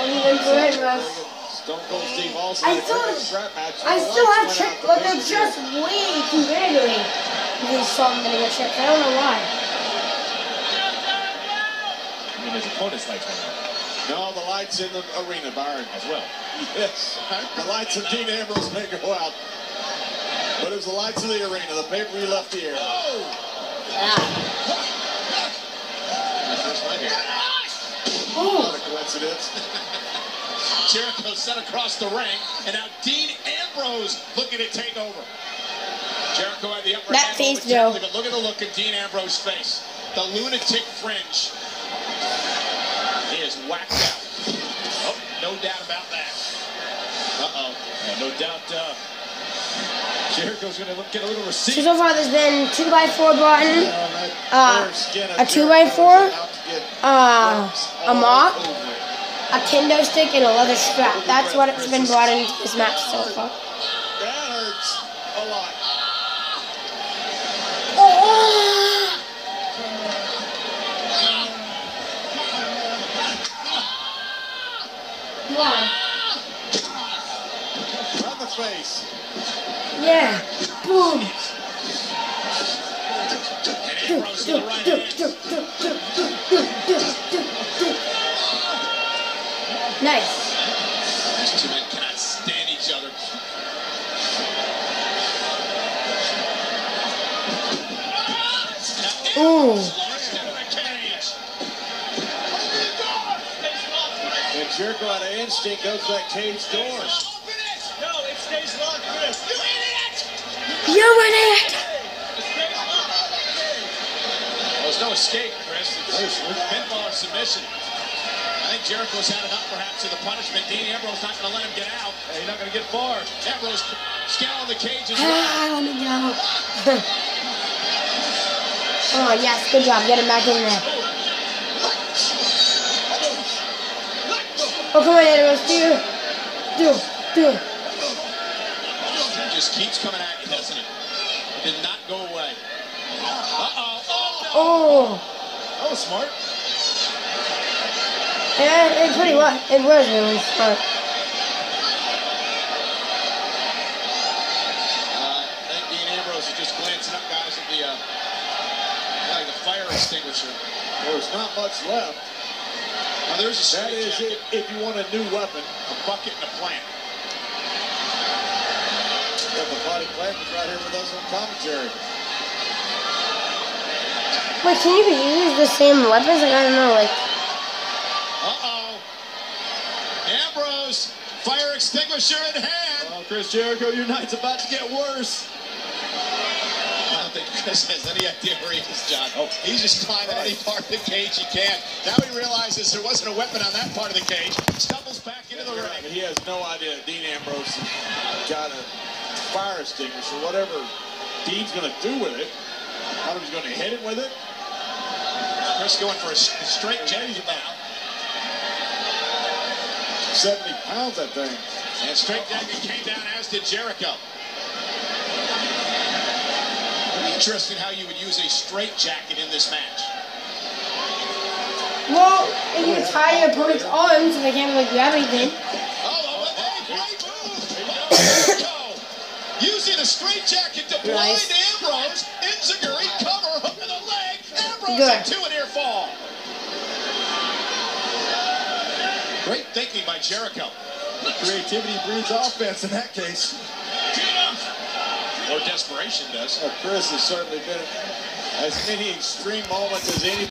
Go ahead, Russ. Stone Cold Steve Austin. I still- perfect strap match. I still have went chips, but they're just way too big to me. These salt and vinegar chips. I don't know why. I mean, his opponent's lights went out No, the lights in the arena, Byron. as well. Yes, the lights of Dean Ambrose may go out. But it was the lights of the arena. The pay-per-view left here. air. Yeah. First right here. What Oh, a coincidence. Jericho set across the ring, and now Dean Ambrose looking to take over. Jericho had the upper That hand face, Joe. but look at the look in Dean Ambrose's face. The lunatic fringe. He is whacked out. Oh, no doubt about that. Uh-oh. Yeah, no doubt uh, Jericho's going to get a little so, receipt. so far there's been 2x4 brought in, Uh, Uh, bare skin of a two by four, is out to get uh, a mop. A kendo stick, and a leather strap. That's what it's been brought into this match so far. That hurts a lot. Oh! Come on. Right in the face. Yeah. Boom. And Ambrose to the right hand. Nice. These two men cannot stand each other. Ooh. Ambrose the cage. Jericho out of instinct goes to that cage door. Open it! No, it stays locked, Chris. You idiot! You in it. It stays locked. Well, there's no escape, Chris. It's pinfall or submission. I think Jericho's had enough, perhaps, of the punishment. Dean Ambrose not going to let him get out. Hey, he's not going to get far. Ambrose scaling the cage as well. Ah, let me go. oh, yes. Good job. Get him back in there. Oh, come on, Animals. Do. Do. Do. He just keeps coming at you, doesn't he? Did not go away. Uh-oh. Oh, Oh. That was smart. Yeah, it pretty was. It was really smart. Uh, Dean Ambrose just glancing up, guys, at the, uh, like the fire extinguisher. There's not much left. Now, there's a That straight jacket, it if you want a new weapon. a bucket, and a plant. Yeah, the body plant is right here with us on commentary. Wait, can you use the same weapons? Like, I don't know, like. Uh-oh. Ambrose, fire extinguisher in hand. Oh, Chris Jericho, your night's about to get worse. I don't think Chris has any idea where he is, John. Oh, he's just climbing any part of the cage he can. Now he realizes there wasn't a weapon on that part of the cage. Stumbles back into the ring. he has no idea Dean Ambrose got a fire extinguisher. Whatever Dean's going to do with it, I don't know if he's going to hit it with it. Chris going for a straight jacket now. 70 pounds, that thing. And straight jacket came down, as did Jericho. Interesting how you would use a straight jacket in this match. Well, if you tie your opponent's arms so they can't really grab anything. Oh, oh, hey, great move! Jericho using a straight jacket to blind Nice. Ambrose. Enzuigiri cover, hook of the leg. Ambrose Good. into an ear fall. Great thinking by Jericho. Creativity breeds offense in that case. Or desperation does. Well, Chris has certainly been as many extreme moments as any.